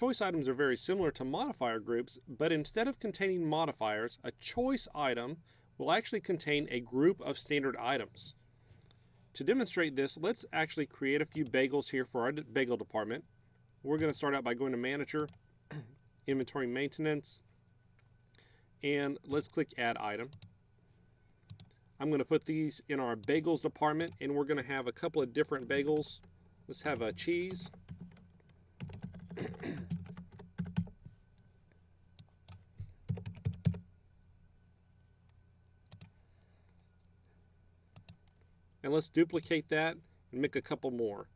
choice items are very similar to modifier groups, but instead of containing modifiers, a choice item will actually contain a group of standard items. To demonstrate this, let's actually create a few bagels here for our bagel department. We're going to start out by going to Manager, Inventory Maintenance, and let's click Add Item. I'm going to put these in our bagels department, and we're going to have a couple of different bagels. Let's have a cheese. And let's duplicate that and make a couple more.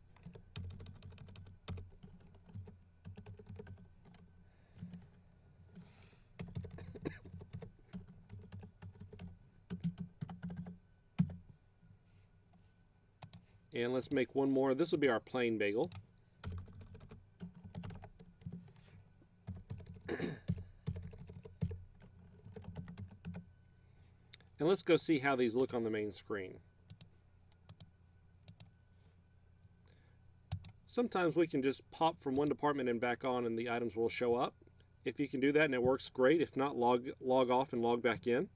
and let's make one more. This will be our plain bagel. And let's go see how these look on the main screen. Sometimes we can just pop from one department and back on and the items will show up. If you can do that and it works great, if not, log, log off and log back in.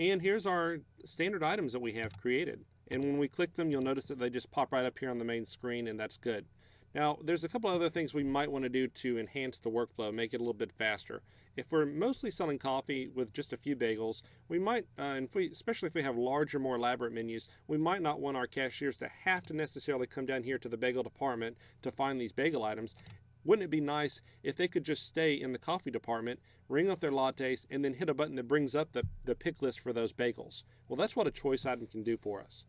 And here's our standard items that we have created. And when we click them, you'll notice that they just pop right up here on the main screen and that's good. Now, there's a couple other things we might want to do to enhance the workflow, make it a little bit faster. If we're mostly selling coffee with just a few bagels, we might, uh, if we, especially if we have larger, more elaborate menus, we might not want our cashiers to have to necessarily come down here to the bagel department to find these bagel items. Wouldn't it be nice if they could just stay in the coffee department, ring up their lattes, and then hit a button that brings up the, the pick list for those bagels? Well, that's what a choice item can do for us.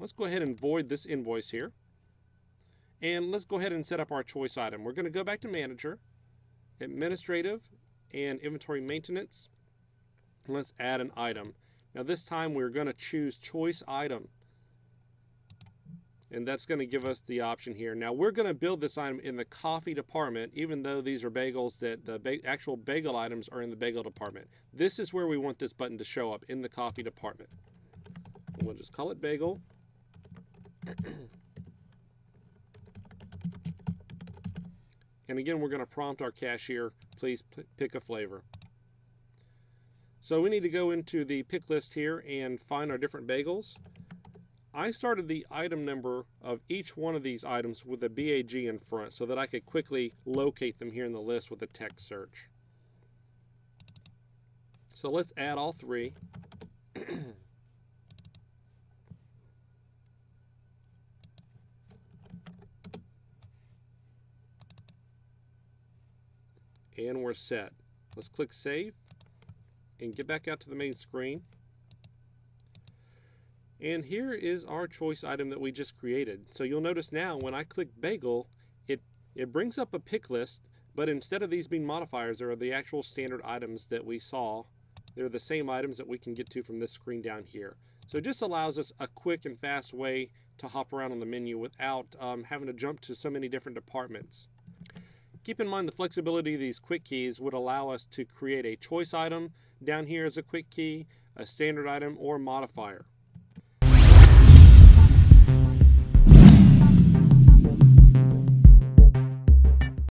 Let's go ahead and void this invoice here. And let's go ahead and set up our choice item. We're going to go back to Manager, Administrative, and Inventory Maintenance. Let's add an item. Now this time we're going to choose Choice Item. And that's going to give us the option here. Now we're going to build this item in the coffee department, even though these are bagels that the ba actual bagel items are in the bagel department. This is where we want this button to show up, in the coffee department. We'll just call it bagel. And again, we're going to prompt our cashier, please pick a flavor. So we need to go into the pick list here and find our different bagels. I started the item number of each one of these items with a BAG in front so that I could quickly locate them here in the list with a text search. So let's add all three. and we're set. Let's click save and get back out to the main screen. And here is our choice item that we just created. So you'll notice now when I click bagel, it, it brings up a pick list, but instead of these being modifiers, there are the actual standard items that we saw. They're the same items that we can get to from this screen down here. So it just allows us a quick and fast way to hop around on the menu without um, having to jump to so many different departments. Keep in mind the flexibility of these quick keys would allow us to create a choice item down here as a quick key, a standard item, or modifier.